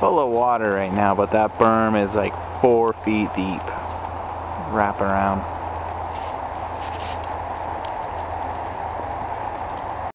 full of water right now, but that berm is like four feet deep. Wrap around.